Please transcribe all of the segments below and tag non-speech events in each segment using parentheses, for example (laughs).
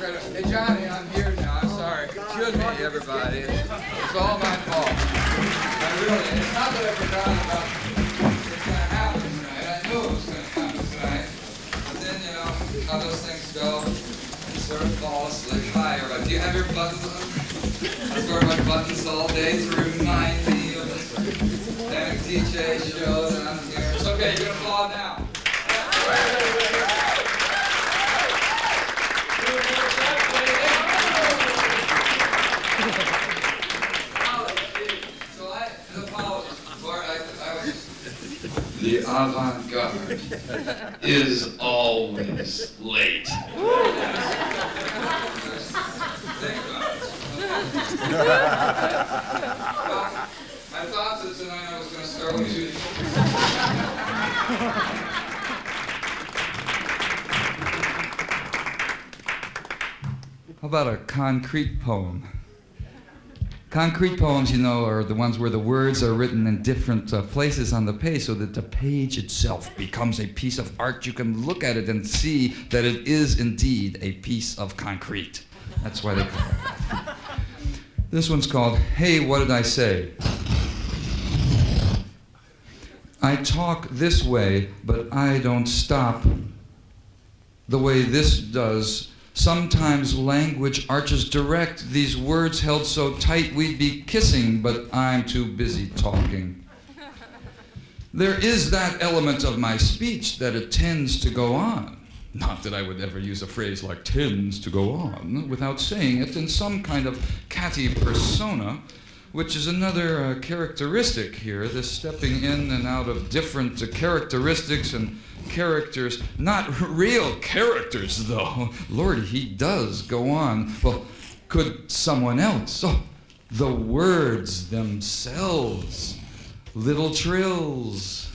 Hey, Johnny, I'm here now. I'm sorry. Excuse me, everybody. It's all my fault. I really, it's not that I forgot about going to happen tonight. I knew it was to happen tonight. But then, you know, how those things go. You sort of fall asleep. Hi. Do you have your buttons on? I wear my buttons all day to remind me of this damn DJ show down here. It's okay, you're gonna fall now. So I, an apology for I, I was. The avant-garde (laughs) is always late. My thoughts is tonight I was going to start with you. How about a concrete poem? Concrete poems, you know, are the ones where the words are written in different uh, places on the page so that the page itself becomes a piece of art. You can look at it and see that it is indeed a piece of concrete. That's why they call it that. (laughs) This one's called Hey, What Did I Say? I talk this way, but I don't stop the way this does. Sometimes language arches direct, these words held so tight we'd be kissing, but I'm too busy talking. There is that element of my speech that it tends to go on. Not that I would ever use a phrase like tends to go on without saying it in some kind of catty persona, which is another uh, characteristic here, this stepping in and out of different uh, characteristics and characters. Not (laughs) real characters, though. (laughs) Lord, he does go on. Well, could someone else? Oh, the words themselves. Little trills,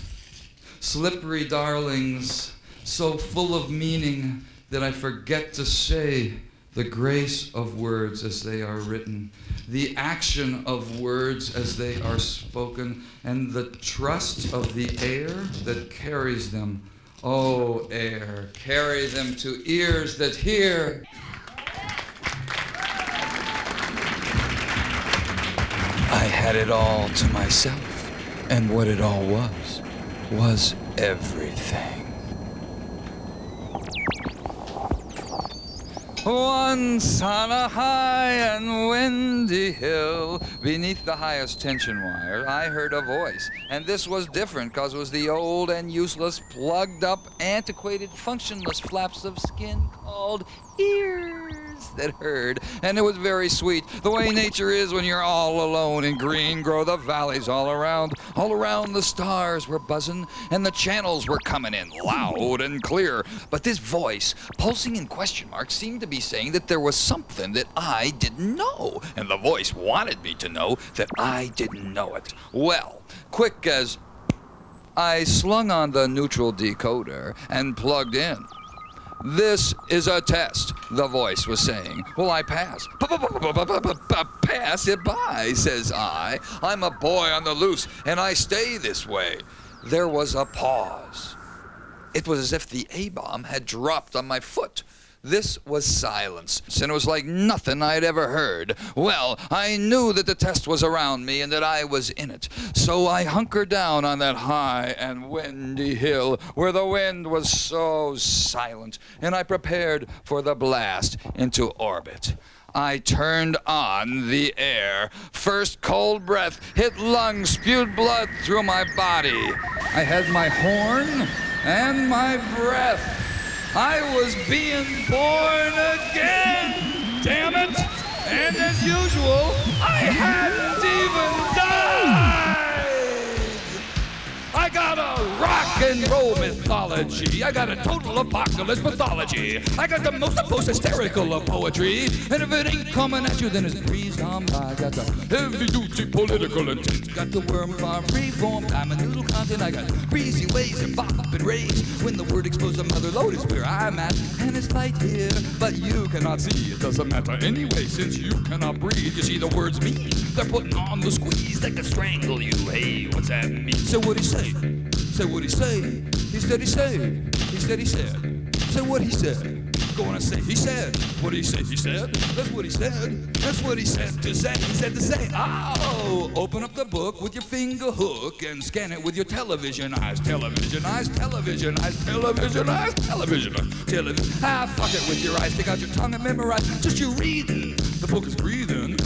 slippery darlings, so full of meaning that I forget to say the grace of words as they are written, the action of words as they are spoken, and the trust of the air that carries them. Oh, air, carry them to ears that hear. I had it all to myself, and what it all was, was everything. Once on a high and windy hill, beneath the highest tension wire, I heard a voice. And this was different because it was the old and useless, plugged up, antiquated, functionless flaps of skin called ears that heard. And it was very sweet, the way nature is when you're all alone in green, grow the valleys all around. All around the stars were buzzing, and the channels were coming in loud and clear. But this voice, pulsing in question marks, seemed to be saying that there was something that I didn't know. And the voice wanted me to know that I didn't know it. Well, quick as I slung on the neutral decoder and plugged in. This is a test, the voice was saying. Well, I pass. Pass it by, says I. I'm a boy on the loose, and I stay this way. There was a pause. It was as if the A bomb had dropped on my foot. This was silence, and it was like nothing I'd ever heard. Well, I knew that the test was around me and that I was in it. So I hunkered down on that high and windy hill where the wind was so silent, and I prepared for the blast into orbit. I turned on the air. First cold breath hit lungs, spewed blood through my body. I had my horn and my breath. I was being born again, damn it! And as usual, I hadn't even died! I got a and roll mythology. I got a total apocalypse mythology. I got the most most hysterical of poetry. And if it ain't coming at you, then it's breezed on by. Got the heavy duty political intent. Got the worm farm reform. I'm a noodle content. I got breezy ways and bop and rage. When the word explodes, another load is where I'm at. And it's light here, but you cannot see. It doesn't matter anyway, since you cannot breathe. You see, the words mean they're putting on the squeeze. that can strangle you. Hey, what's that mean? So what he say? Say what he say. He said he said. He said he said. Say what he said. going to say. He said, what he say? He said, that's what he said. That's what he said to say. He said to say, oh, open up the book with your finger hook and scan it with your television eyes. Television eyes, television eyes, television eyes, television television. Ah, fuck it with your eyes. Take out your tongue and memorize. Just you reading. The book is breathing.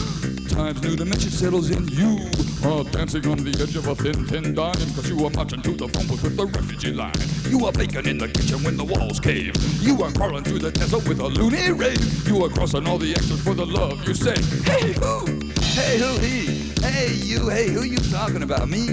Times new dimension settles in you. Are dancing on the edge of a thin, thin dime. Cause you are marching to the phone with the refugee line. You are baking in the kitchen when the walls cave. You are crawling through the desert with a loony rave. You are crossing all the exits for the love you say. Hey who hey, who? Hey, you, hey, who you talking about? Me?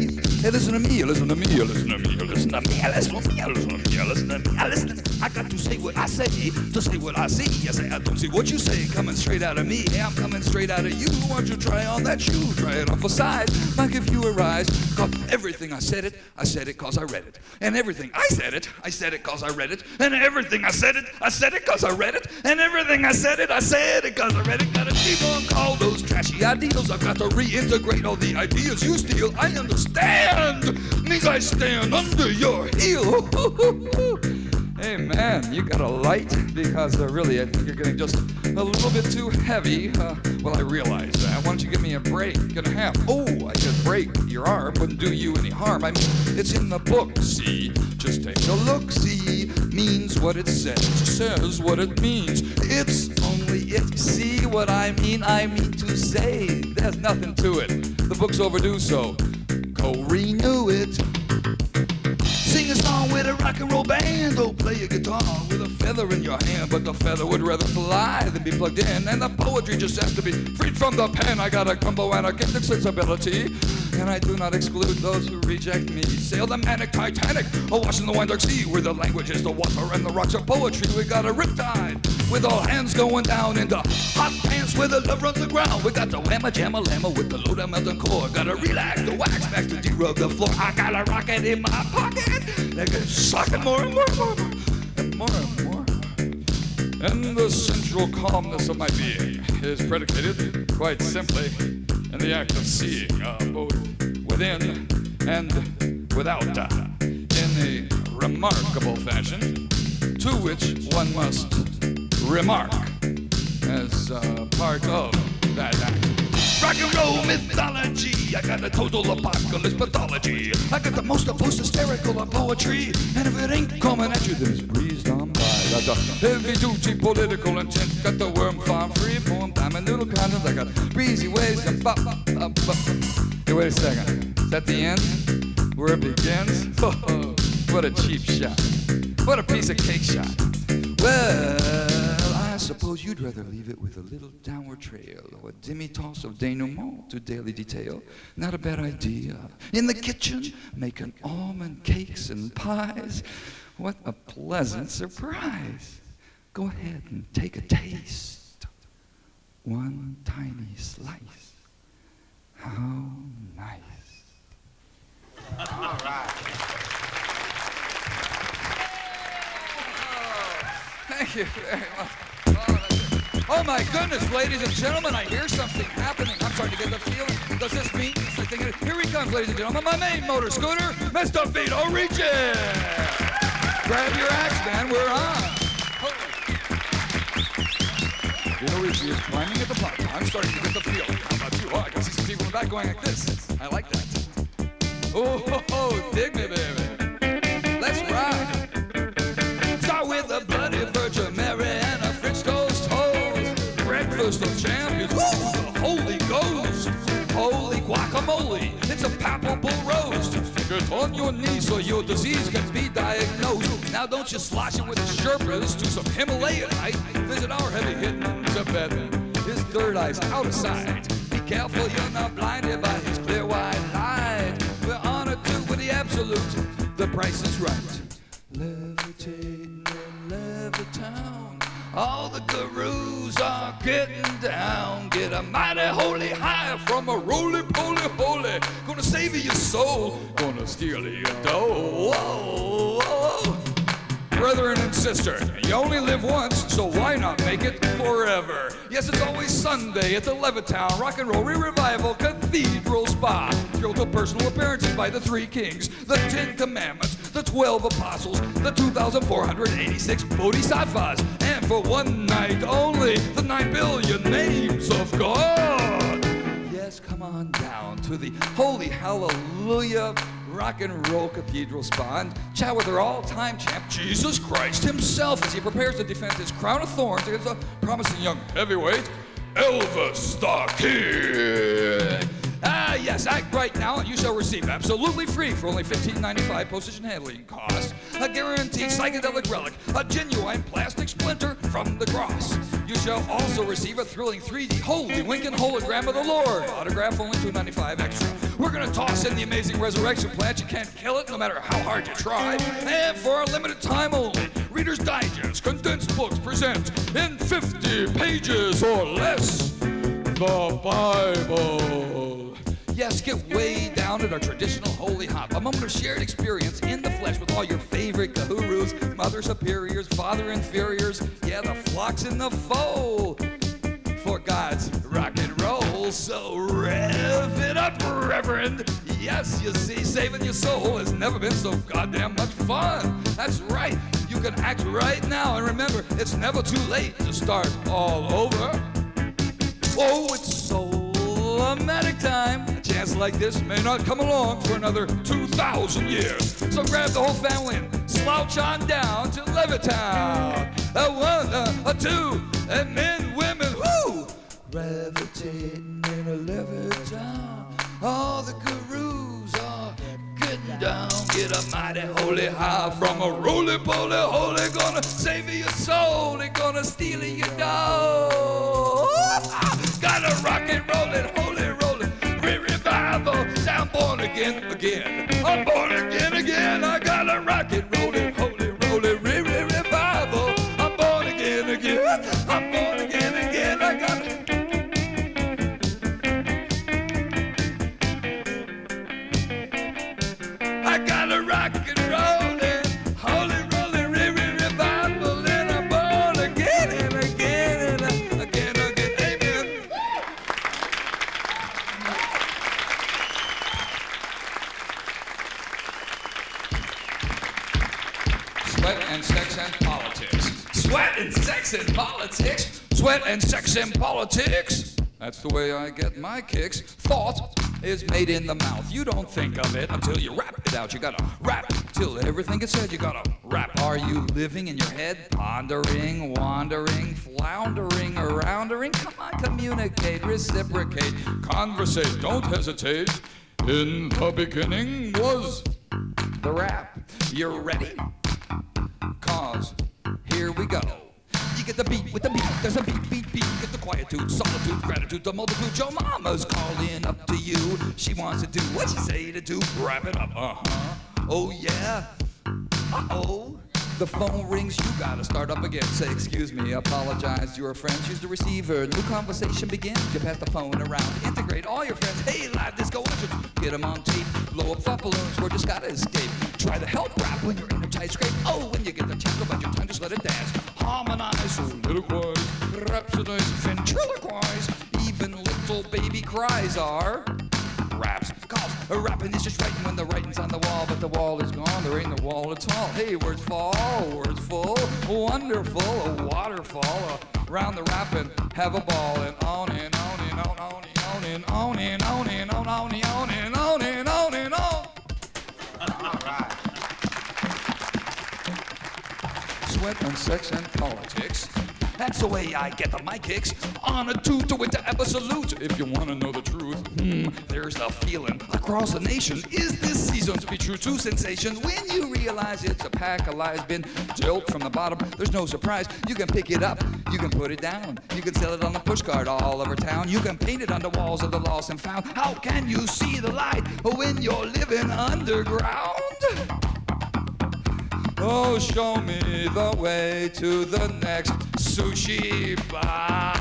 Hey, listen to me, listen to me, listen to me, listen to me, listen to me, listen to me, listen to me, listen to me. I got to say what I say, to say what I see. I say, I don't see what you say coming straight out of me. Hey, I'm coming straight out of you. Why don't you try on that shoe? Try it on for size. Might give you a rise. Cause everything I said it, I said it cause I read it. And everything I said it, I said it cause I read it. And everything I said it, I said it cause I read it. And everything I said it, I said it cause I read it. Gotta on call those trashy ideals. I've got to reintegrate all the ideas you steal. I understand. Means I stand under your heel. (laughs) Hey man, you got a light because uh, really I think you're getting just a little bit too heavy. Uh, well, I realize that. Why don't you give me a break and a half? Oh, I said break your arm wouldn't do you any harm. I mean, it's in the book. See, just take a look. See, means what it says. Says what it means. It's only if you See what I mean? I mean to say. There's nothing to it. The book's overdue, so go renew it. Sing a song with a rock and roll band. Oh, play a guitar with a feather in your hand. But the feather would rather fly than be plugged in. And the poetry just has to be freed from the pen. I got a combo anarchistic sensibility. And I do not exclude those who reject me. Sail the manic Titanic, or wash in the wind dark sea, where the language is the water and the rocks are poetry. We got a riptide, with all hands going down into hot pants where the love runs the ground. We got the whamma jamma lamma with the low down melting core. Gotta relax the wax back to derug the floor. I got a rocket in my pocket. Sucking more and more and more and more and more. And the central calmness of my being is predicated, quite simply, in the act of seeing, uh, both within and without, uh, in a remarkable fashion, to which one must remark as uh, part of that act. Rock and roll mythology. I got a total apocalypse pathology. I got the most of most hysterical of poetry. And if it ain't coming at you, then it's breezed on by. Got the heavy duty political intent. Got the worm farm free form time and noodle content. I got breezy ways and bop, bop, bop, bop. Hey, wait a second. Is that the end? Where it begins? (laughs) What a cheap shot. What a piece of cake shot. Well, I suppose you'd rather leave it with a little downward trail or a demi-toss of denouement to daily detail. Not a bad idea. In the kitchen, making almond cakes and pies. What a pleasant surprise. Go ahead and take a taste. One tiny slice. How nice. All right. Thank you very much. Oh, my goodness, ladies and gentlemen, I hear something happening. I'm starting to get the feeling. Does this mean? It- Here he comes, ladies and gentlemen. My main motor scooter, Mr. Vito Ricci. Grab your axe, man. We're on. Vito Ricci is climbing at the platform. I'm starting to get the feel. How about you? Oh, I can see some people in the back going like this. I like that. Oh, ho, (laughs) ho, dig me, baby. Let's ride. Start with a bloody Breakfast of champions. Woo! The Holy Ghost. Holy guacamole. It's a palpable roast. Get on your knees so your disease can be diagnosed. Now don't you slosh it with Sherpas to some Himalayan height. Visit our heavy hitting Tibetan. His third eye's out of sight. Be careful you're not blinded by his clear white light. We're honored to with the absolute. The price is right. All the gurus are getting down. Get a mighty holy high from a roly poly holy. Gonna save you your soul. Gonna steal your dough. Whoa, whoa. brethren and sisters, you only live once, so why not make it forever? Yes, it's always Sunday at the Levittown Rock and Roll Re-Revival Cathedral Spa. Thrilled to personal appearances by the Three Kings, the Ten Commandments, the Twelve Apostles, the 2,486 Bodhisattvas, and for one night only, the nine billion names of God. Yes, come on down to the Holy Hallelujah Rock and Roll Cathedral Spa and chat with our all-time champ, Jesus Christ himself, as he prepares to defend his crown of thorns against the promising young heavyweight, Elvis the Kid. Ah, yes, act right now and you shall receive absolutely free for only $15.95 postage and handling cost. A guaranteed psychedelic relic, a genuine plastic splinter from the cross. You shall also receive a thrilling 3D Holy Winking hologram of the Lord. Autograph only $2.95 extra. We're gonna toss in the amazing resurrection plant. You can't kill it no matter how hard you try. And for a limited time only, Reader's Digest condensed books present in 50 pages or less the Bible. Yes, get way down at our traditional holy hop. A moment of shared experience in the flesh with all your favorite gurus, mother superiors, father inferiors, yeah, the flocks in the fold. For God's rock and roll, so rev it up, Reverend. Yes, you see, saving your soul has never been so goddamn much fun. That's right, you can act right now, and remember, it's never too late to start all over. Oh, it's soul-matic time. A chance like this may not come along for another 2,000 years. So grab the whole family and slouch on down to Levittown. A one, a, a two, and men, women, whoo! Levitating in a Levittown. All the gurus down. Get a mighty holy high from a roly-poly holy. Gonna save your soul. They gonna steal your dough. Gotta rock and roll it, holy roll it, re-revival. Sound born again, again. Get my kicks. Thought is made in the mouth. You don't think of it until you rap it out. You gotta rap till everything is said. You gotta rap. Are you living in your head? Pondering, wandering, floundering, aroundering? Come on, communicate, reciprocate, conversate. Don't hesitate. In the beginning was the rap. You're ready? Cause here we go. Get the beat with the beat. There's a beat, beat, beat. Get the quietude, solitude, gratitude, the multitude. Your mama's calling up to you. She wants to do what you say to do. Wrap it up. Uh huh. Oh yeah. Uh oh. The phone rings, you gotta start up again. Say, excuse me, apologize your friends. Use the receiver. New conversation begins. You pass the phone around. Integrate all your friends. Hey, live disco legends. Get them on tape. Blow up thought balloons. We're just gotta escape. Try to help rap when you're energized. Scrape. Oh, when you get the chance about your time, just let it dance. Harmonize, soliloquize, rhapsodize, ventriloquize. Even little baby cries are raps. Cause rapping is just writing when the writing's on the wall, but the wall is gone. There ain't no wall at all. Hey, words fall, words full, wonderful, a waterfall. Uh, round the rapping, have a ball, and on and on and on, on and on and on and on and on, on and on and on and on and on. Sweat and sex and politics. That's the way I get the my kicks. On a two to winter absolute. If you want to know the truth, hmm, there's a feeling across the nation. Is this season to be true to sensation? When you realize it's a pack of lies been dealt from the bottom, there's no surprise. You can pick it up, you can put it down, you can sell it on a pushcart all over town. You can paint it on the walls of the lost and found. How can you see the light when you're living underground? Oh, show me the way to the next sushi bar.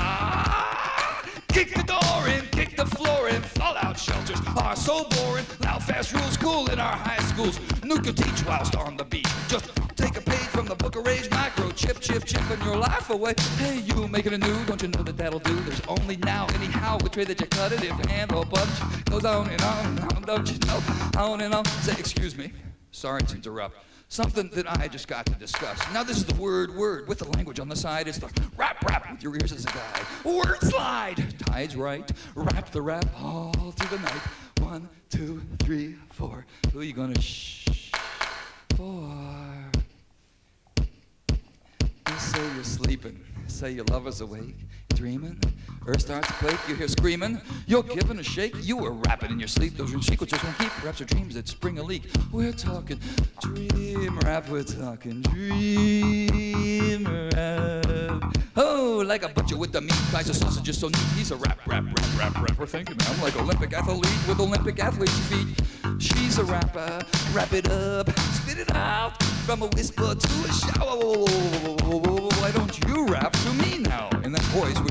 Kick the door in, kick the floor in. Fallout shelters are so boring. Loud, fast rules cool in our high schools. Nuke teach whilst on the beat. Just take a page from the book of rage micro. Chip, chip, chipping your life away. Hey, you making a new? Don't you know that that'll do? There's only now, anyhow, which way that you cut it. If hand or punch goes on and on and on, don't you know? On and on. Say, excuse me. Sorry to interrupt. Something that I just got to discuss. Now this is the word word with the language on the side. It's the rap rap with your ears as a guide. Word slide. Tides right. Rap the rap all through the night. One, two, three, four. Who are you gonna shh for? You say you're sleeping. Say your lover's awake. Dreaming. Earth starts to quake. You hear screaming. You're giving a shake. You were rapping in your sleep. Those dream sequences won't keep. Raps are dreams that spring a leak. We're talking dream rap. We're talking dream rap. Oh, like a butcher with the meat. Guys, a sausage is so neat. He's a rap, rap, rap, rap, rapper. Thank you, man. Like Olympic athlete with Olympic athlete's feet. She's a rapper. Wrap it up. Spit it out. From a whisper to a shower. Why don't you rap to me now?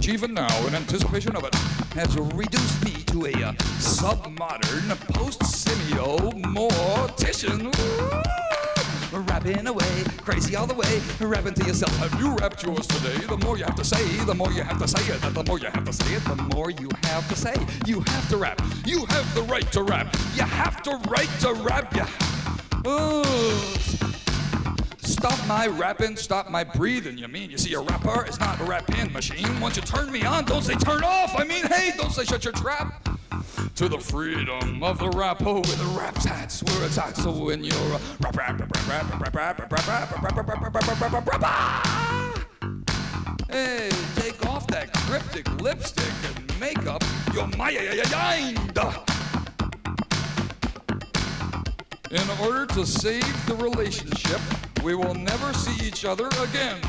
Which even now, in anticipation of it, has reduced me to a uh, sub-modern, post-simio mortician. Rapping away, crazy all the way, rapping to yourself. Have you rapped yours today? The more you have to say, the more you have to say it. The more you have to say it, the more you have to say. You have to rap. You have the right to rap. You have to right to rap. You. Have... Ooh. Stop my rapping, stop my breathing. You mean you see a rapper is not a rapping machine? Once you turn me on, don't say turn off. I mean, hey, don't say shut your trap. To the freedom of the rapper with the rap hats where it's at. So when you're a rap rap rap rap rap rap rap rap rap rap rap rap rap rap rap rap Hey, take off that cryptic lipstick and make up your mind. In order to save the relationship, we will never see each other again.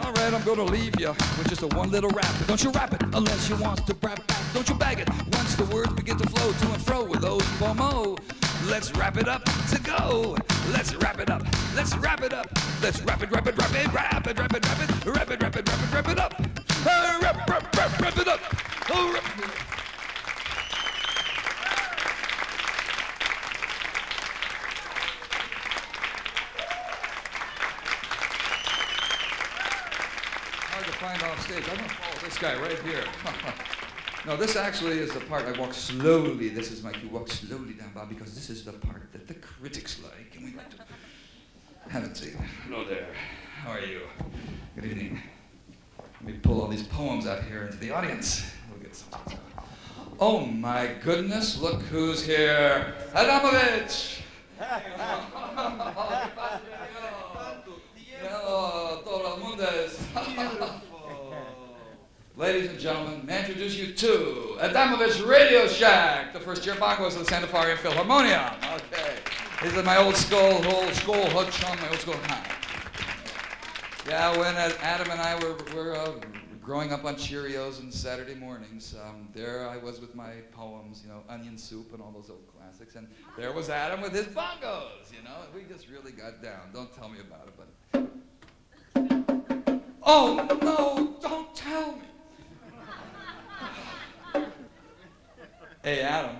All right, I'm gonna leave you with just a one little rap. Don't you rap it unless you want to rap back. Don't you bag it once the words begin to flow to and fro with those bomo. Let's wrap it up to go. Let's wrap it up. Let's wrap it up. Let's wrap it, wrap it, wrap it, wrap it, wrap it, wrap it, wrap it, wrap it, wrap it, wrap it up. Wrap, wrap, wrap, wrap it up. Oh, wrap. Find off stage. I'm gonna follow this guy right here. (laughs) no, this actually is the part I walk slowly. This is my cue. Walk slowly down, Bob, because this is the part that the critics like, and we like to have it to you. Hello there. How are you? Good evening. Let me pull all these poems out here into the audience. We'll get some. Oh my goodness! Look who's here, Adamovich. (laughs) (laughs) Ladies and gentlemen, may I introduce you to Adamovich Radio Shack, the first year bongos of the Santa Fe Philharmonium. Okay. These are my old school, old school hood chum, my old school. Yeah, when Adam and I were, were uh, growing up on Cheerios and Saturday mornings, um, there I was with my poems, you know, Onion Soup and all those old classics, and there was Adam with his bongos, you know, we just really got down. Don't tell me about it, but. Oh no, don't tell me. Hey, Adam,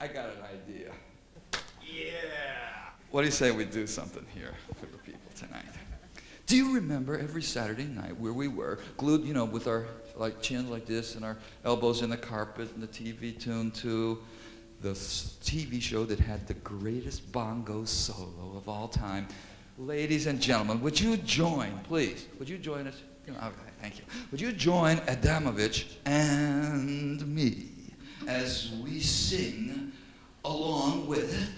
I got an idea. Yeah. What do you say we do something here for the people tonight? Do you remember every Saturday night where we were, glued, you know, with our like chins like this and our elbows in the carpet and the TV tuned to the TV show that had the greatest bongo solo of all time? Ladies and gentlemen, would you join, please? Would you join us? Okay, thank you. Would you join Adamovich and me as we sing along with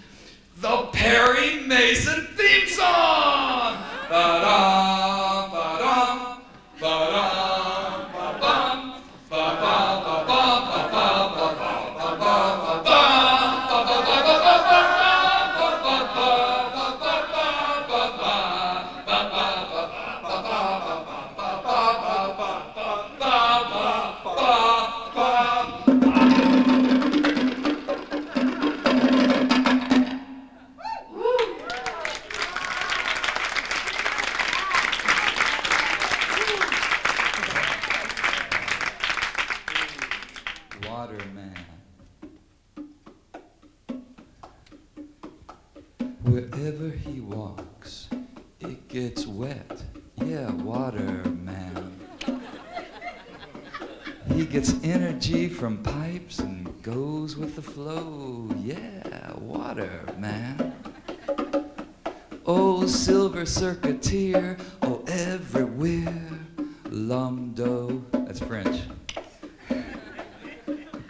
the Perry Mason theme song? Ba-dum, ba-dum, ba-dum, gets wet. Yeah, water, man. He gets energy from pipes and goes with the flow. Yeah, water, man. Oh, silver circuiteer, oh, everywhere. Lumdo, that's French.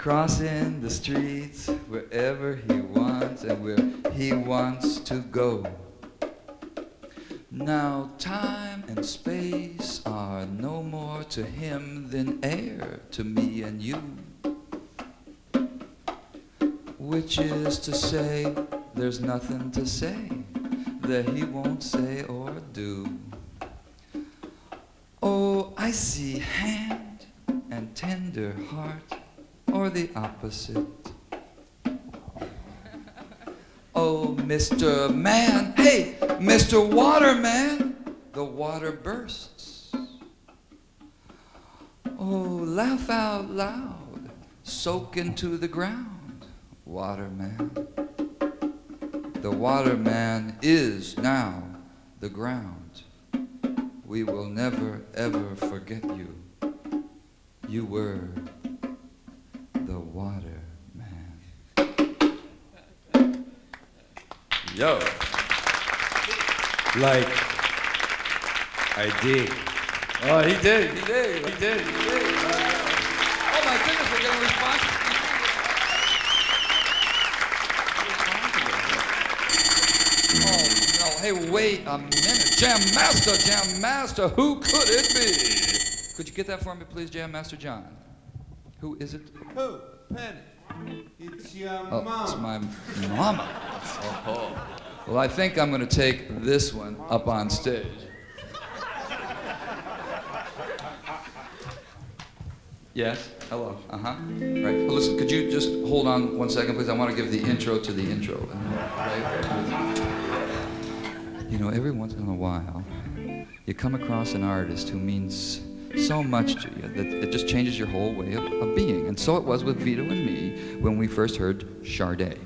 Crossing the streets wherever he wants and where he wants to go. Now, time and space are no more to him than air to me and you. Which is to say, there's nothing to say that he won't say or do. Oh, I see hand and tender heart, the opposite. Oh, Mr. Man, hey, Mr. Waterman, the water bursts. Oh, laugh out loud, soak into the ground, waterman. The waterman is now the ground. We will never ever forget you. You were Yo. Like, I did. Oh, he did, he did, he did, he did. Oh my goodness, we're getting responses. Oh no, hey, wait a minute. Jam Master, Jam Master, who could it be? Could you get that for me, please, Jam Master Jon? Who is it? Who? Penny. It's your Oh, mom. it's my mama. Oh. Well, I think I'm going to take this one up on stage. Yes. Hello. Uh huh. Right. Well, listen, could you just hold on one second, please? I want to give the intro to the intro. You know, every once in a while, you come across an artist who means so much to you that it just changes your whole way of, of being. And so it was with Vito and me when we first heard Sade.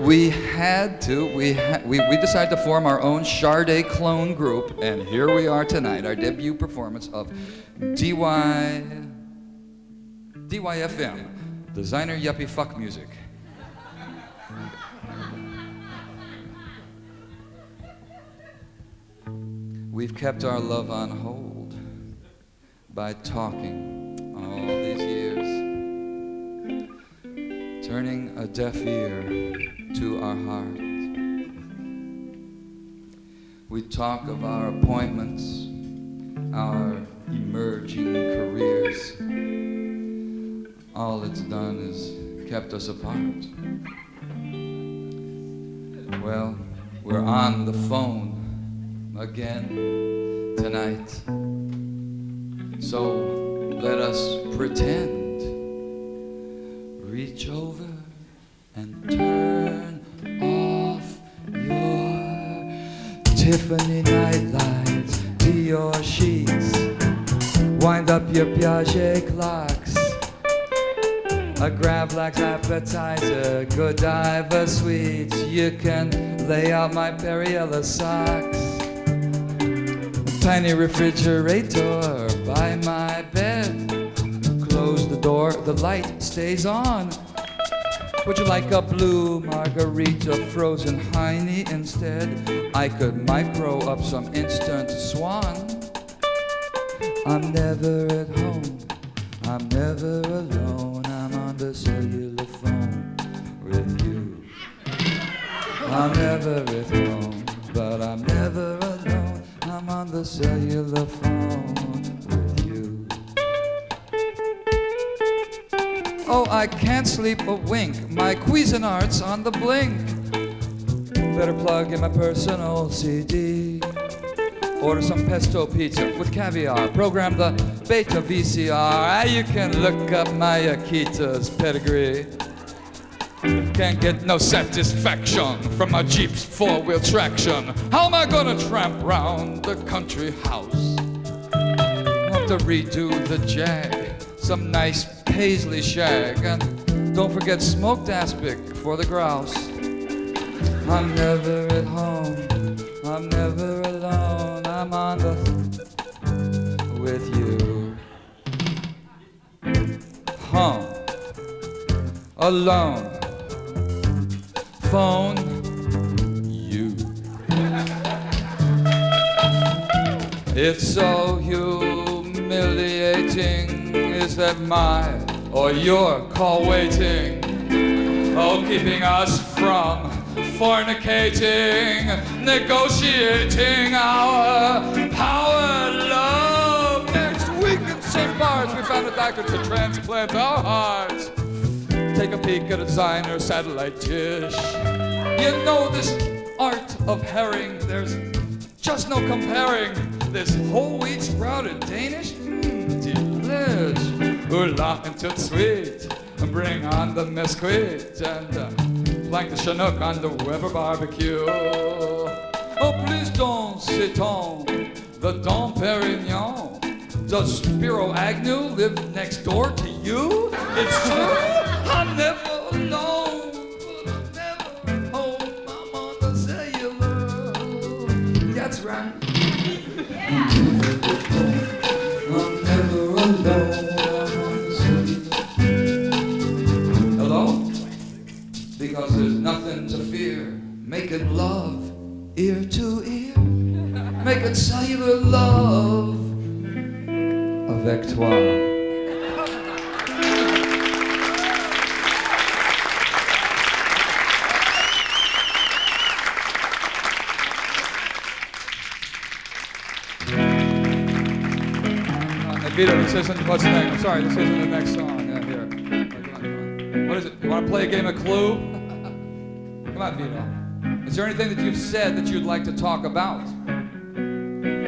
We had to, we, ha- we, we decided to form our own Sade clone group, and here we are tonight, our debut performance of DY, DYFM, Designer Yuppie Fuck Music. We've kept our love on hold by talking turning a deaf ear to our heart. We talk of our appointments, our emerging careers. All it's done is kept us apart. Well, we're on the phone again tonight. So let us pretend. Reach over and turn off your Tiffany nightlights, Dior sheets. Wind up your Piaget clocks. A Gravlax appetizer, Godiva sweets. You can lay out my Perry Ellis socks. A Tiny refrigerator by my bed. Door, the light stays on. Would you like a blue margarita, frozen hiney instead? I could micro up some instant swan. I'm never at home, I'm never alone. I'm on the cellular phone with you. I'm never at home, but I'm never alone. I'm on the cellular phone Oh, I can't sleep a wink. My Cuisinart's on the blink. Better plug in my personal CD. Order some pesto pizza with caviar. Program the beta VCR. Ah, You can look up my Akita's pedigree. Can't get no satisfaction from my Jeep's four-wheel traction. How am I gonna tramp round the country house? Have to redo the jag, some nice Paisley Shag. And don't forget smoked aspic for the grouse. I'm never at home, I'm never alone, I'm on the th with you. Home, alone, phone, you. It's so humiliating is that my or your call waiting? Oh, keeping us from fornicating, negotiating our power, love. Next week in St. Bart's, we found a doctor to transplant our hearts. Take a peek at a designer satellite dish. You know this art of herring, there's just no comparing. This whole wheat sprouted Danish, mmm, Oolong and toot sweet, and bring on the mesquite and uh, plank the chinook on the Weber barbecue. Oh, please don't sit on the Dom Perignon. Does Spiro Agnew live next door to you? It's true. I'm never Making love ear to ear. Making cellular love avec toi. Uh, Vito, this isn't what's next. I'm sorry, this isn't the next song. Yeah, here. What is it? You want to play a game of Clue? (laughs) Come on, Vito. Is there anything that you've said that you'd like to talk about?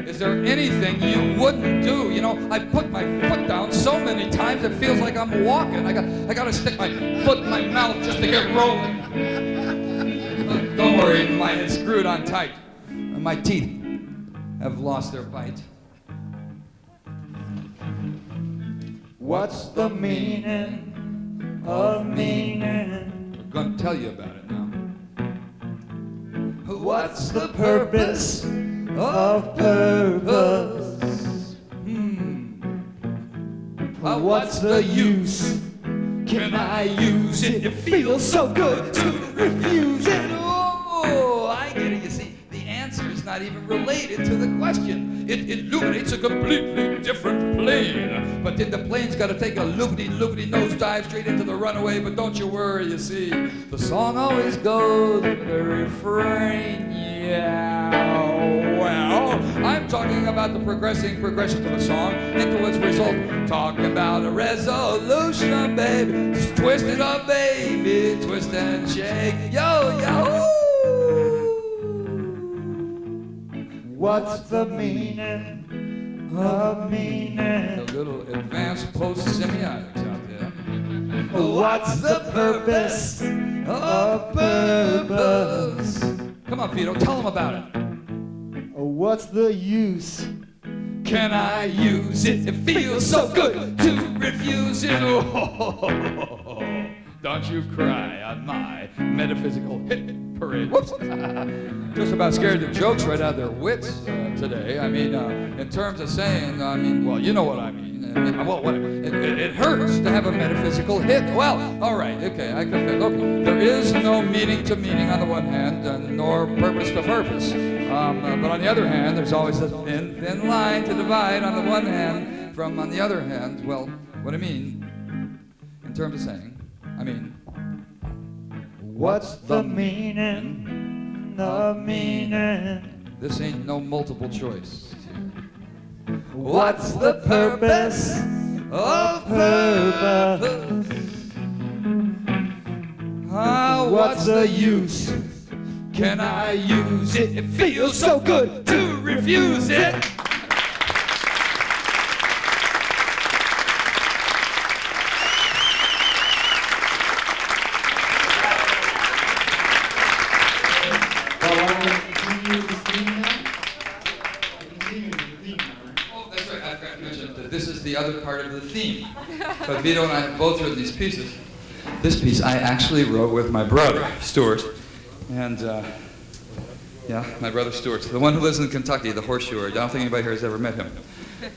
Is there anything you wouldn't do? You know, I put my foot down so many times it feels like I'm walking. I got, I got to stick my foot in my mouth just to get rolling. Uh, don't worry, mine is screwed on tight. And my teeth have lost their bite. What's the meaning of meaning? I'm gonna tell you about it now. What's the purpose of purpose? Hmm. Uh, what's the use? Can I use it? It feels so good to refuse it. Not even related to the question. It illuminates a completely different plane. But then the plane's got to take a loopity loopity nosedive straight into the runaway. But don't you worry, you see, the song always goes with the refrain. Yeah, well, I'm talking about the progressing progression of a song into its result. Talking about a resolution, baby. Twist it up, baby. Twist and shake. Yo, yo. What's the meaning of meaning? A little advanced post semiotics out there. What's the purpose of purpose? Come on, Vito, tell them about it. What's the use? Can I use it? It feels so good to refuse it. Oh, (laughs) don't you cry on my metaphysical hit (laughs) parade. (laughs) Just about scared the jokes right out of their wits uh, today. I mean, uh, in terms of saying, I mean, well, you know what I mean. Well, what, it, it, it hurts to have a metaphysical hit. Well, all right, okay, I confess. Okay, there is no meaning to meaning on the one hand, uh, nor purpose to purpose. Um, uh, but on the other hand, there's always a thin, thin line to divide on the one hand from on the other hand. Well, what I mean, in terms of saying, I mean, What's the meaning of meaning? this ain't no multiple choice. What's the purpose of purpose? Ah, What's the use? Can I use it? It feels so good to refuse it. This is the other part of the theme. But Vito and I have both written these pieces. This piece I actually wrote with my brother, Stewart. And, uh, yeah, my brother Stewart, the one who lives in Kentucky, the horseshoer. I don't think anybody here has ever met him.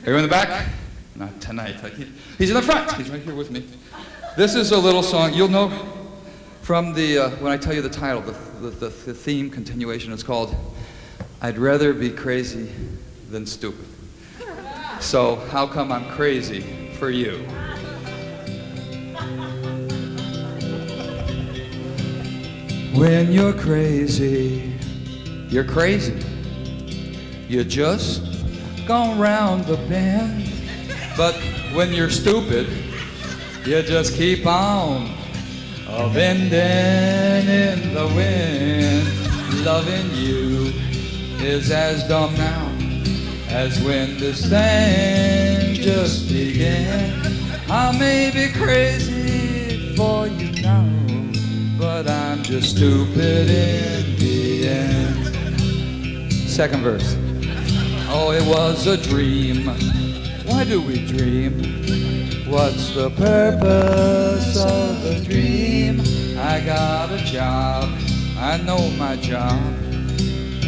Are you in the back? Not tonight. He- He's in the front. He's right here with me. This is a little song you'll know from the uh, when I tell you the title, the, the, the theme continuation. is called "I'd Rather Be Crazy Than Stupid." So how come I'm crazy for you? When you're crazy, you're crazy. You just go round the bend. But when you're stupid, you just keep on a bending in the wind. Loving you is as dumb now as when the thing just began. I may be crazy for you now, but I'm just stupid in the end. Second verse. Oh, it was a dream. Why do we dream? What's the purpose of a dream? I got a job, I know my job,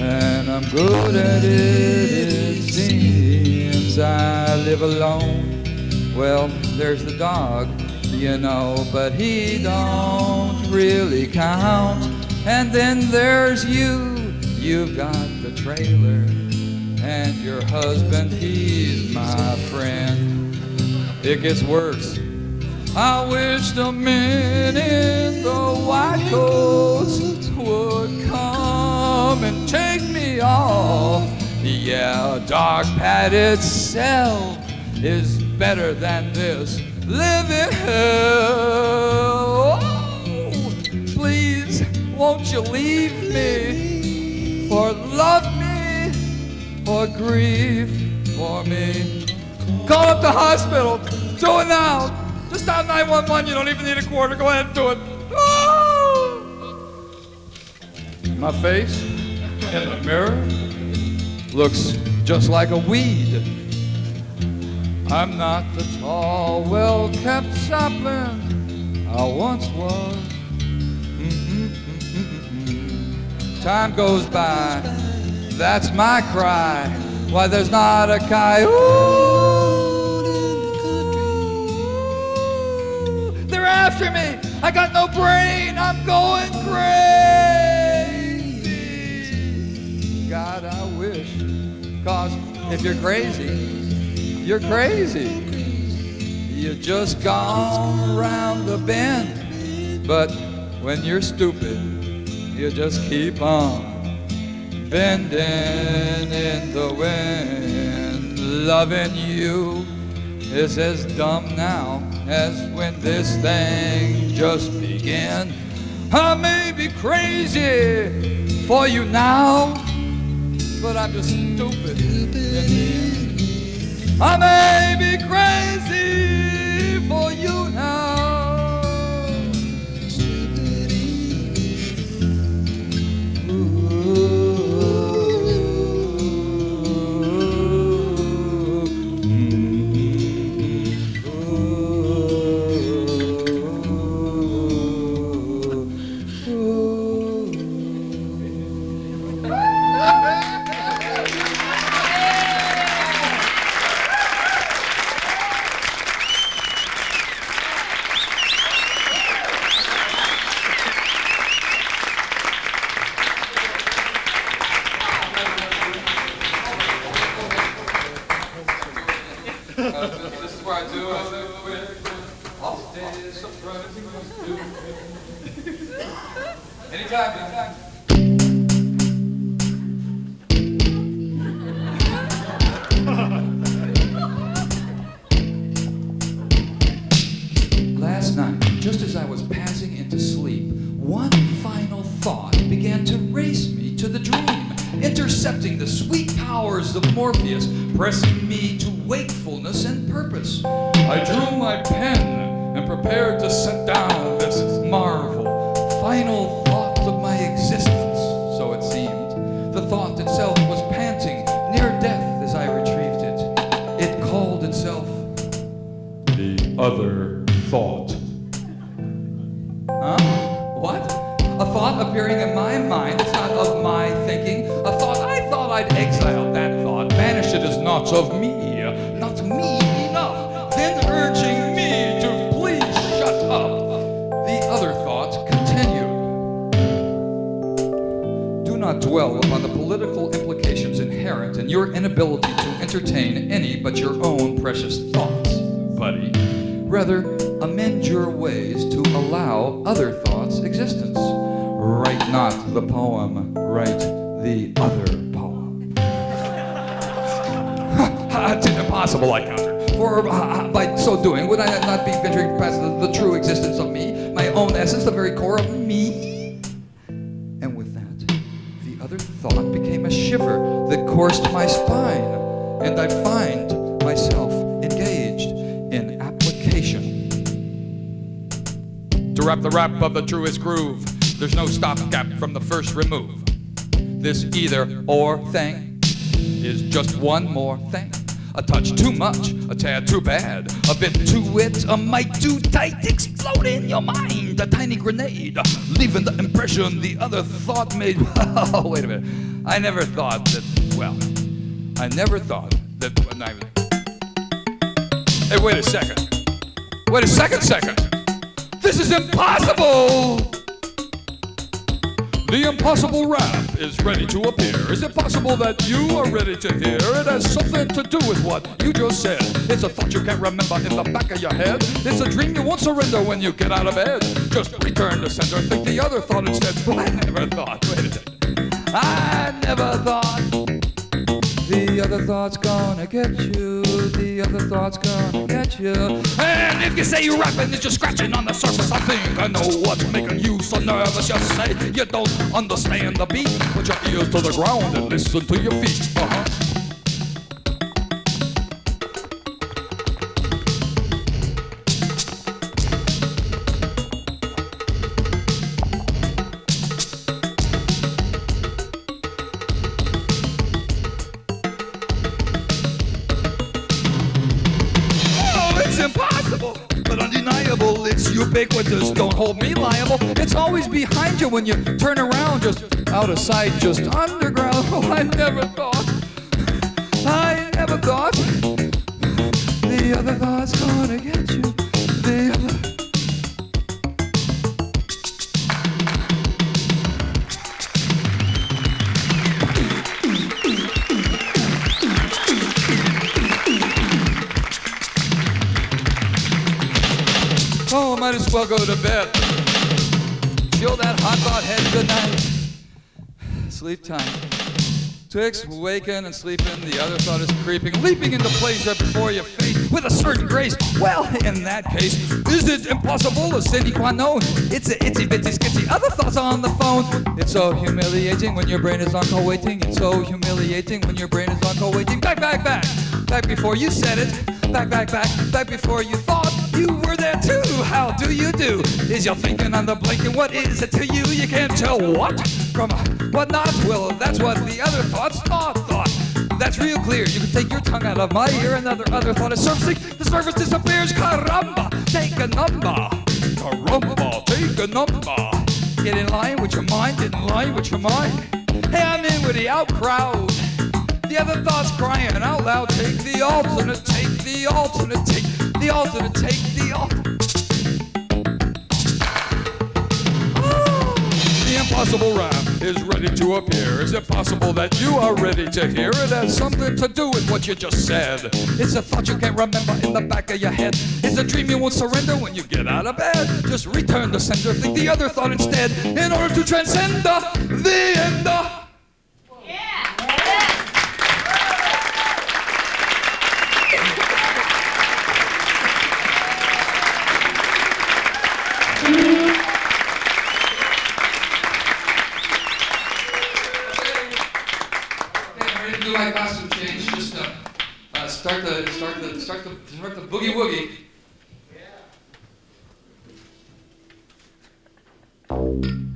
and I'm good at it, it seems. I live alone, well, there's the dog, you know, but he don't really count. And then there's you, you've got the trailer, and your husband, he's my friend. It gets worse. I wish the men in the white coats would come and take me off. Yeah, dark padded cell is better than this living hell. Oh, please, won't you leave me or love me or grieve for me? Call up the hospital. Do it now. Just dial 911. You don't even need a quarter. Go ahead and do it. My face in the mirror looks just like a weed. I'm not the tall, well kept sapling I once was. Mm-mm-mm-mm-mm. Time goes by, that's my cry. Why there's not a coyote. in the country. They're after me. I got no brain. I'm going crazy. God, I wish. Cause if you're crazy, you're crazy. You just gone around the bend. But when you're stupid, you just keep on bending in the wind. Loving you is as dumb now as when this thing just began. I may be crazy for you now, but I'm just stupid. I may be crazy for you shiver that coursed my spine, and I find myself engaged in application. To wrap the rap of the truest groove, there's no stopgap from the first remove. This either or thing is just one more thing. A touch too much, a tad too bad, a bit too wet, a mite too tight, explode in your mind. A tiny grenade, leaving the impression the other thought made. (laughs) Oh, wait a minute. I never thought that, well, I never thought that. Hey, wait a second. Wait a second, second. This is impossible! The impossible rap is ready to appear. Is it possible that you are ready to hear? It has something to do with what you just said. It's a thought you can't remember in the back of your head. It's a dream you won't surrender when you get out of bed. Just return to center, think the other thought instead. I never thought. Wait a second. I never thought. The other thought's gonna get you. The other thought's gonna get you. And if you say you're rapping, it's just scratching on the surface. I think I know what's making you so nervous. You say you don't understand the beat. Put your ears to the ground and listen to your feet. Uh-huh. Oh, ubiquitous. Don't hold me liable. It's always behind you when you turn around, just out of sight, just underground. (laughs) Oh, I never thought. I never thought. The other thought's might as well go to bed. Chill that hot thought head good night. Sleep time. Twix, waking and sleeping, the other thought is creeping, leaping into place right before your face with a certain grace. Well, in that case, is it impossible? to sine qua non. It's a itsy bitsy skitsy. Other thoughts on the phone. It's so humiliating when your brain is on call waiting. It's so humiliating when your brain is on call waiting. Back, back, back. Back before you said it. Back, back, back. Back before you thought you were there too. How do you do? Is your thinking on the blinking? What is it to you? You can't tell what from what not. Well, that's what the other thoughts thought thought. That's real clear. You can take your tongue out of my ear. Another other thought is surfacing. The surface disappears. Caramba, take a number. Caramba, take a number. Get in line with your mind. Get in line with your mind. Hey, I'm in with the out crowd. The other thoughts crying out loud. Take the alternate. Take the alternate. Take the alternate. Take the alternate. The impossible rhyme is ready to appear. Is it possible that you are ready to hear? It has something to do with what you just said. It's a thought you can't remember in the back of your head. It's a dream you won't surrender when you get out of bed. Just return to center, think the other thought instead, in order to transcend the, the end. The, to start the, to start the boogie woogie. Yeah.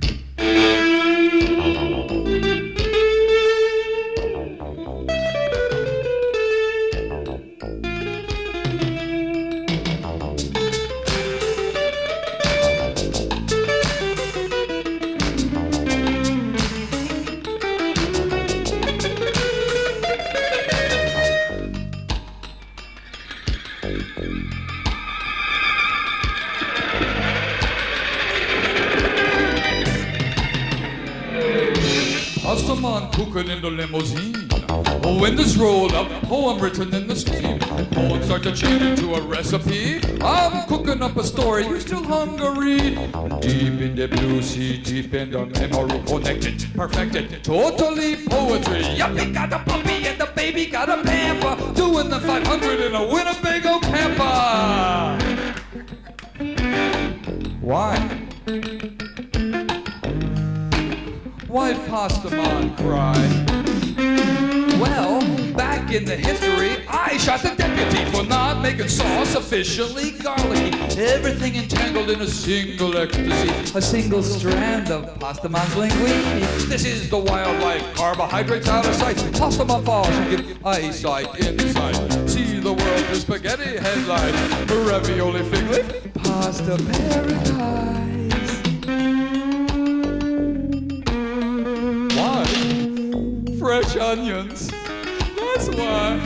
Poem written in the steam. Poem start to change into a recipe. I'm cooking up a story, you still hungry? Deep in the blue sea, deep in the memory, connected, perfected, totally poetry. Yuppie got a puppy and the baby got a pamper. Doing the 500 in a Winnebago camper. Why? Why'd Pastamon cry? In the history, I shot the deputy for not making sauce sufficiently garlicky. Everything entangled in a single ecstasy, a single strand of Pastamon's linguine. This is the wildlife, carbohydrates out of sight. Pastamon falls and get eyesight inside. See the world through spaghetti headlights, ravioli leaf, pasta paradise. Why? Fresh onions. Why.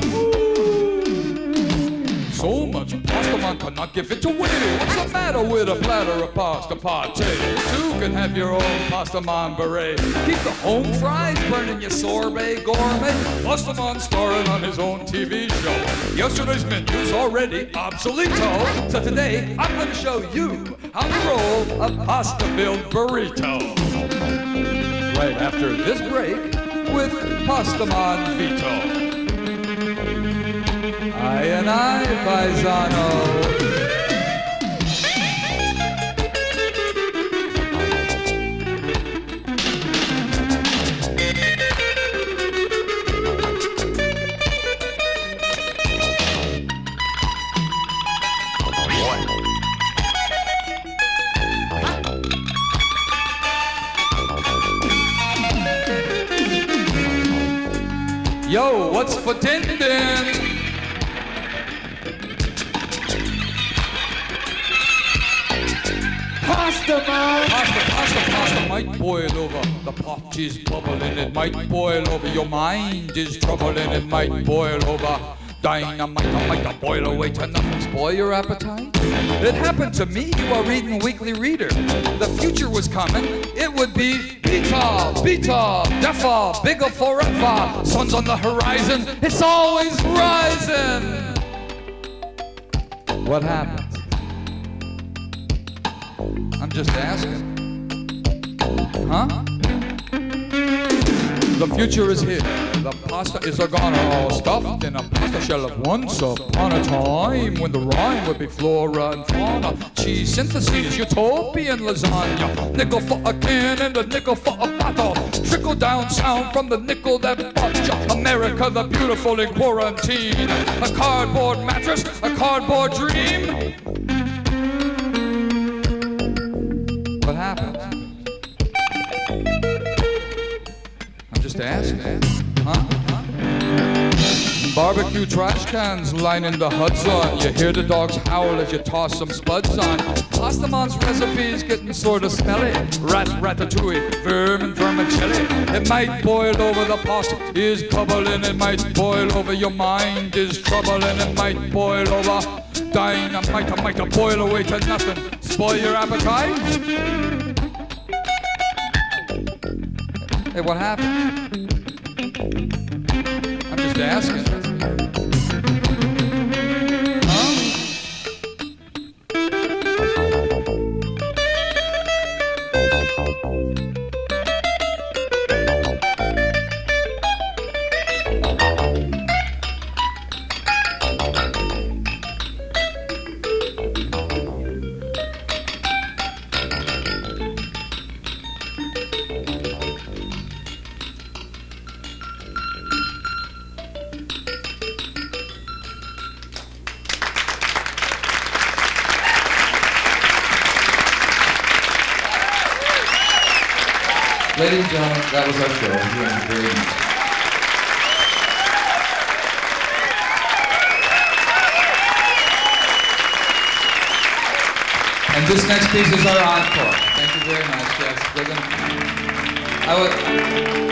So much pasta man cannot give it away. What's the matter with a platter of pasta pate? Two can have your own pasta man beret. Keep the home fries burning your sorbet gourmet. Pasta man starring on his own TV show. Yesterday's menu's already obsolete. So today I'm going to show you how to roll a pasta-filled burrito right after this break with Pastaman Vito. I and I, Paisano. Yo, what's for tending? Pasta man! Pasta, pasta, pasta might boil over. The pot is bubbling, it might boil over. Your mind is troubling, it might boil over. Dynamite, I might boil away to nothing. Spoil your appetite? It happened to me. You are reading Weekly Reader. The future was coming. It would be Beta, Beta, Defa, bigger forever. Sun's on the horizon. It's always rising. What happened? I'm just asking. Huh? The future is here. The pasta is a goner, all stuffed in a pasta shell of once upon a time when the rhyme would be flora and fauna. Cheese syntheses, utopian lasagna. Nickel for a can and a nickel for a bottle. Trickle down sound from the nickel that bought ya. America the beautiful in quarantine. A cardboard mattress, a cardboard dream. I'm just asking. Huh? Barbecue trash cans lining the Hudson. You hear the dogs howl as you toss some spuds on. Pastamon's recipe's getting sort of smelly. Rat ratatouille, vermin vermicelli. It might boil over the pot, is bubbling. It might boil over your mind, is troubling. It might boil over dynamite. It might boil away to nothing. Spoil your appetite. Hey, what happened? I'm just asking. Next piece is our encore. Thank you very much. We're gonna.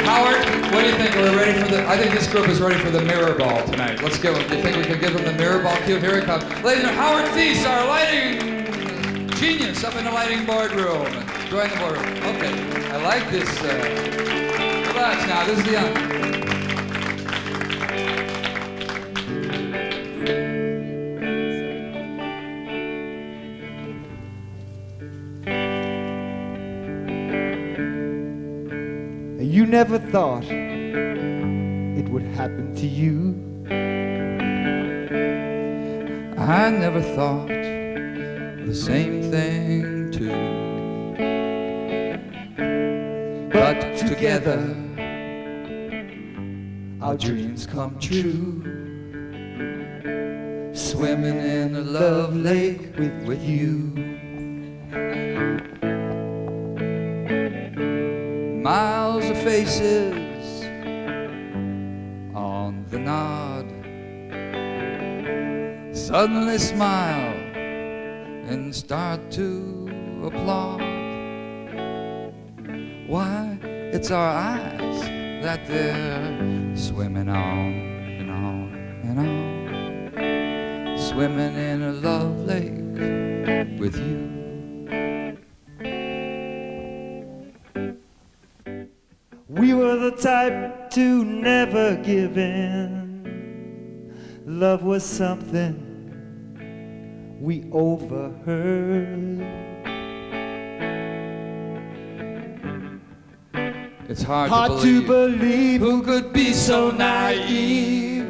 Howard, what do you think? We're ready for the. I think this group is ready for the mirror ball tonight. Let's give them. Do you think we can give them the mirror ball cue? Here it comes. Ladies and gentlemen, Howard Thies, our lighting genius up in the lighting boardroom. Join the boardroom. Okay, I like this. Uh, Relax now. This is the never thought it would happen to you. I never thought the same thing too. But together, our dreams come true. Swimming in a love lake with, with you. Faces on the nod suddenly smile and start to applaud. Why, it's our eyes that they're swimming on and on and on, swimming in a love lake with you. Type to never give in. Love was something we overheard. It's hard, Hard to to believe. believe Who could be so naive?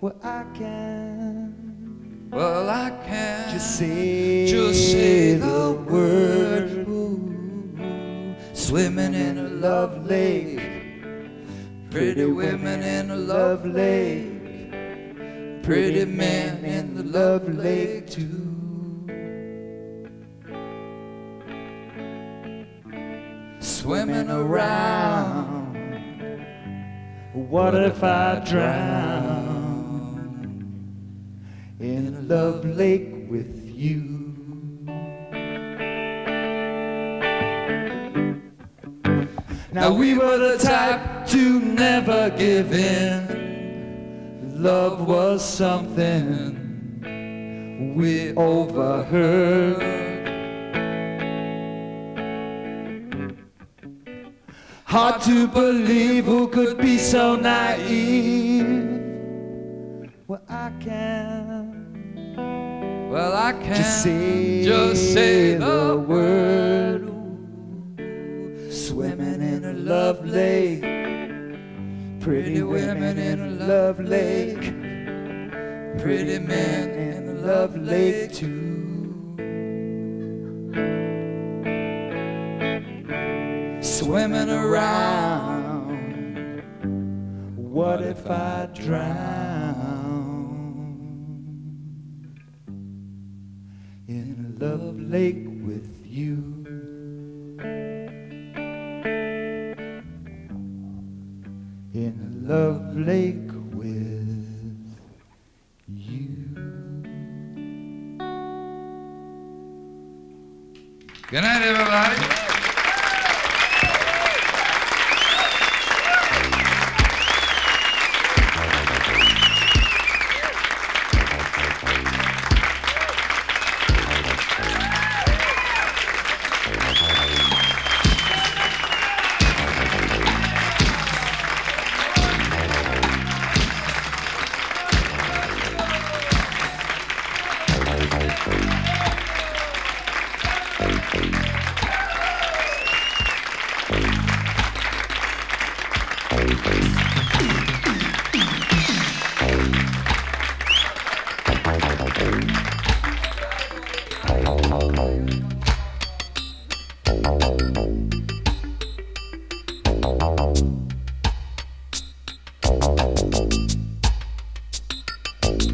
Well, I can Well, I can't just say, just say the word. Ooh, swimming in a love lake, pretty women in a love lake, pretty men in the love lake too. Swimming around, What if I drown in a love lake with you? Now we were the type to never give in. Love was something we overheard. Hard to believe who could be so naive. Well, I can well, I can't just say, just say the word. Love lake, Pretty women in a love lake. pretty men in a love lake too. swimming around. What if I drown in a love lake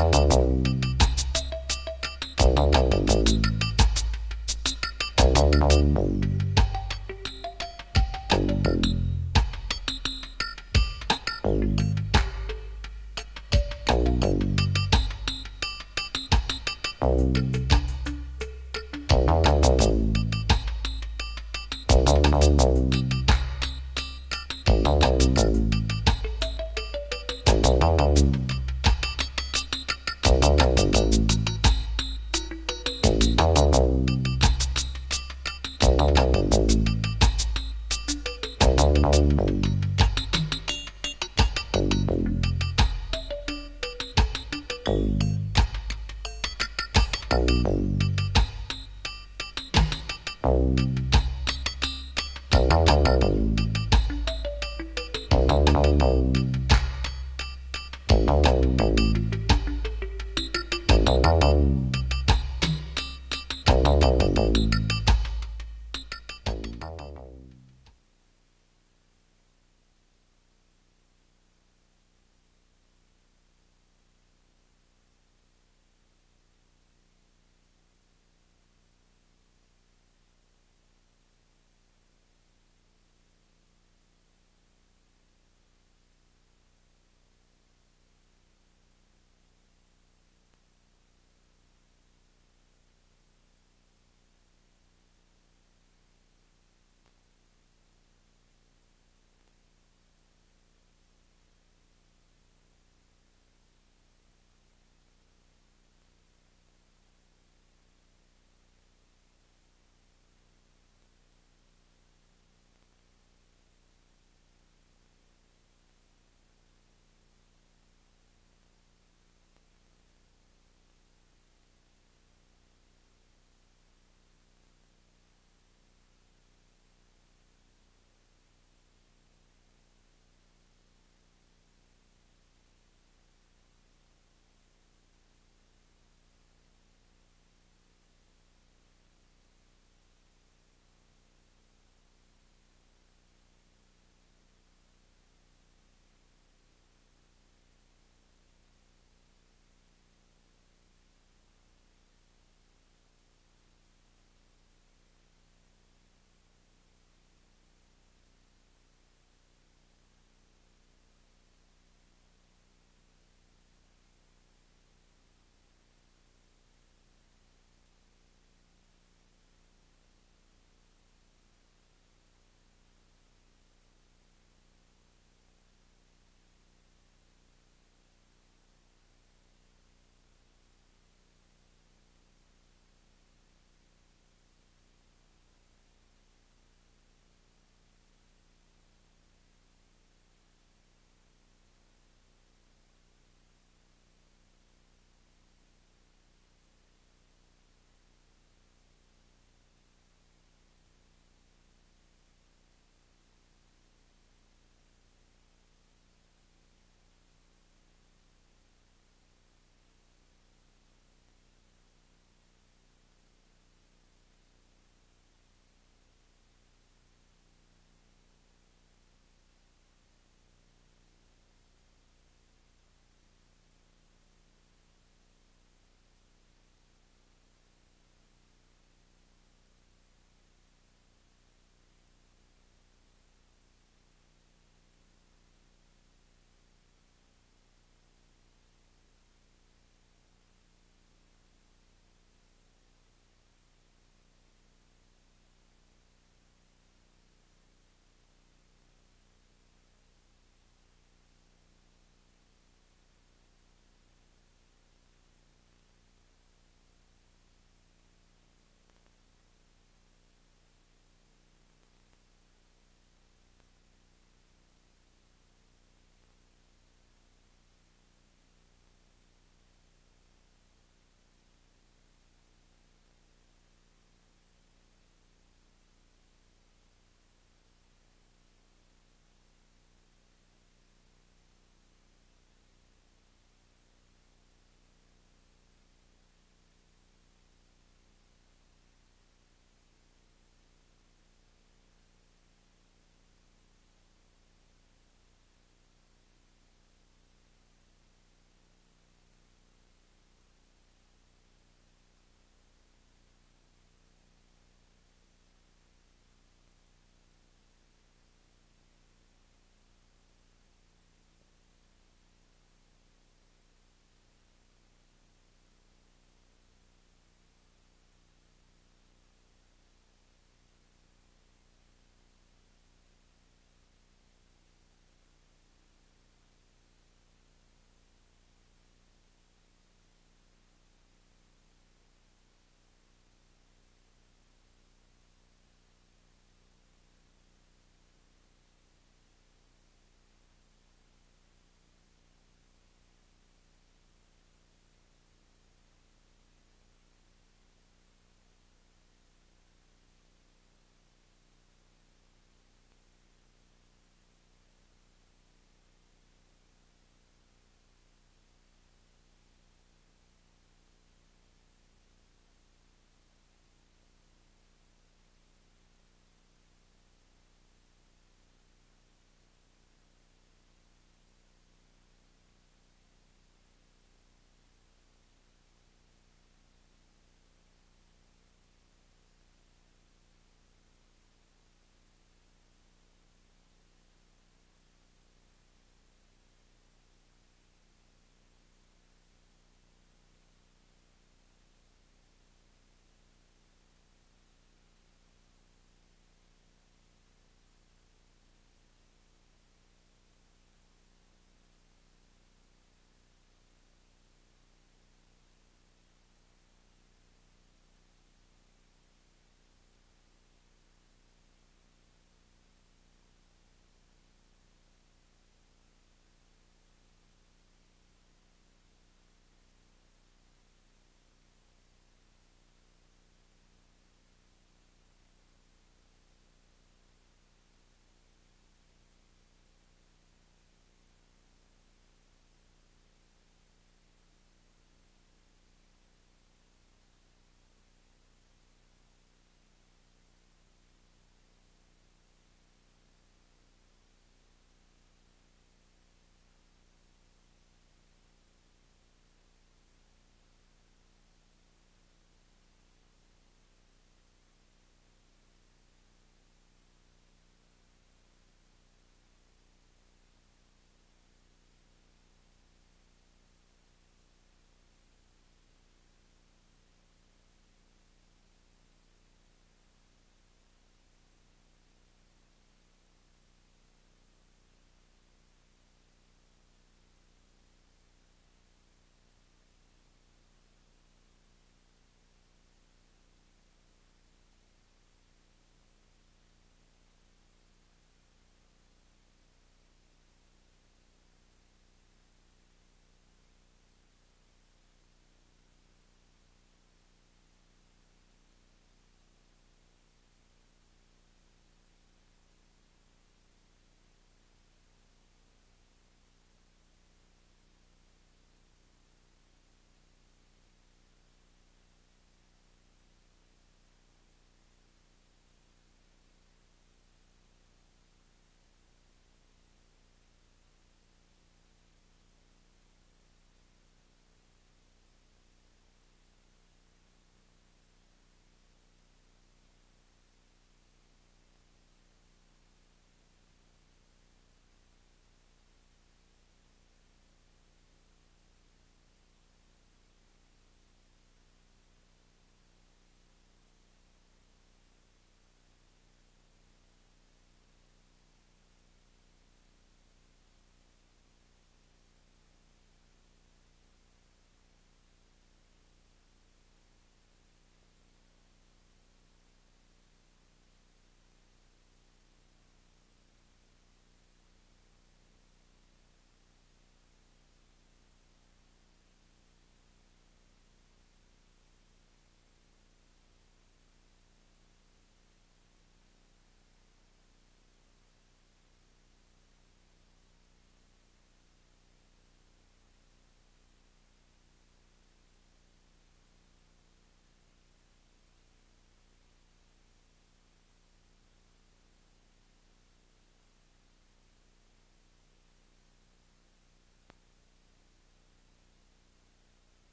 you